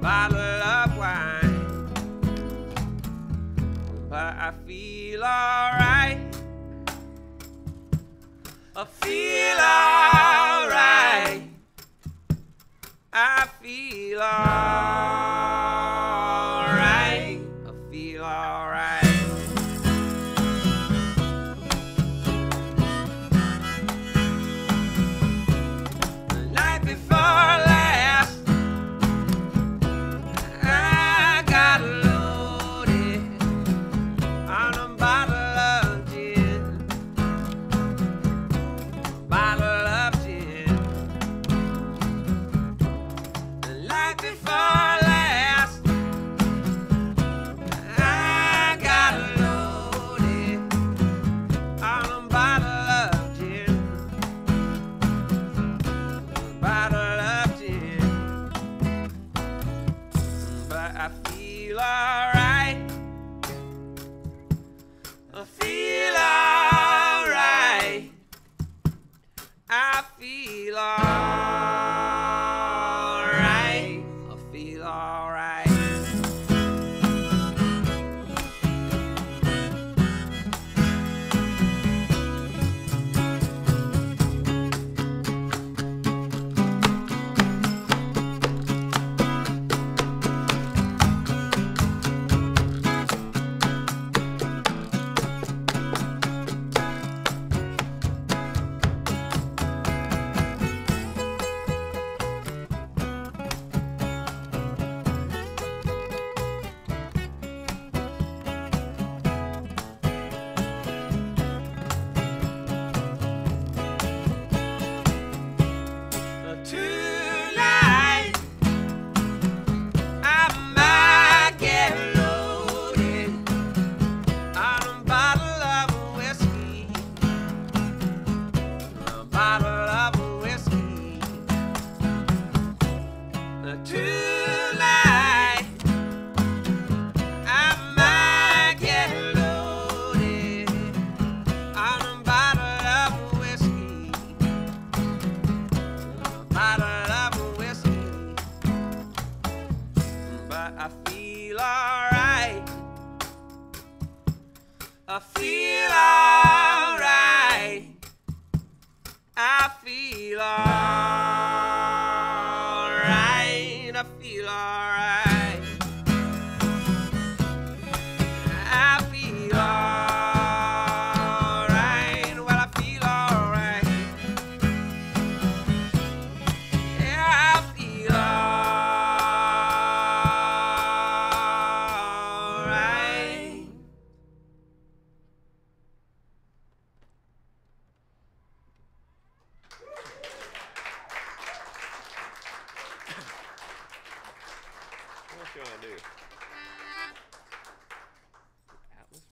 bottle of wine. But I feel alright. I feel alright. I feel alright. I feel alright. I feel alright. I feel alright. I feel alright. else you want to do?